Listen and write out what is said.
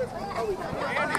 Oh, we